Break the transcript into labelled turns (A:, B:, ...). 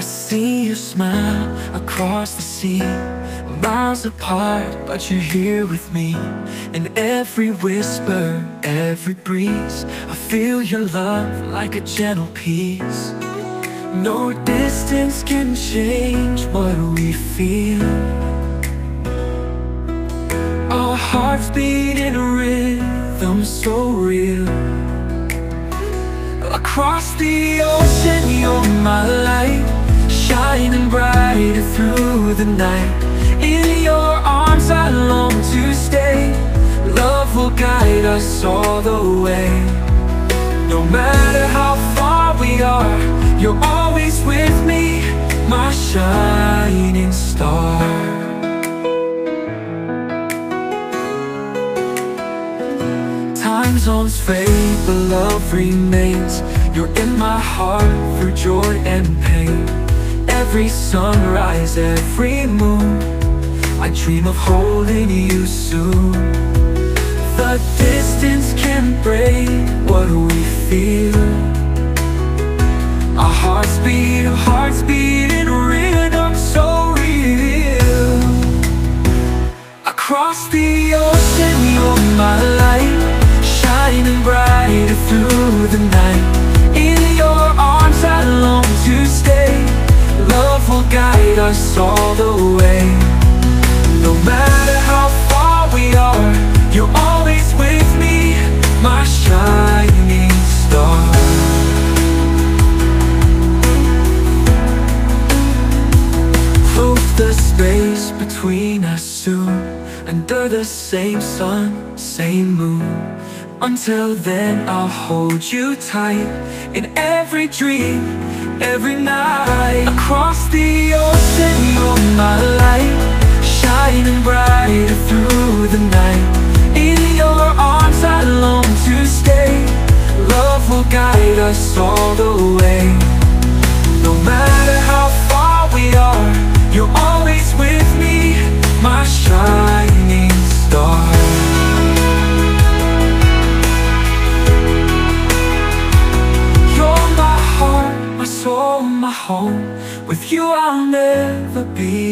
A: see you smile across the sea Miles apart, but you're here with me. In every whisper, every breeze I feel your love like a gentle peace. No distance can change what we feel. Our hearts beat in a rhythm so real. Across the ocean, you're my light Shining brighter through the night. In your arms I long to stay. Love will guide us all the way. No matter how far we are You're always with me My shining star. Time zones fade, but love remains. You're in my heart through joy and pain Every sunrise, every moon. I dream of holding you soon. The distance can break what we feel. Our hearts beat, our hearts beat in rhythm so real. Across the ocean, you're my light Shining brighter through the night us all the way. No matter how far we are You're always with me My shining star. Float the space between us soon Under the same sun, same moon. Until then I'll hold you tight In every dream, every night. Across the ocean you're my light. Shining brighter through the night. In your arms I long to stay. Love will guide us all the way home. With you, I'll never be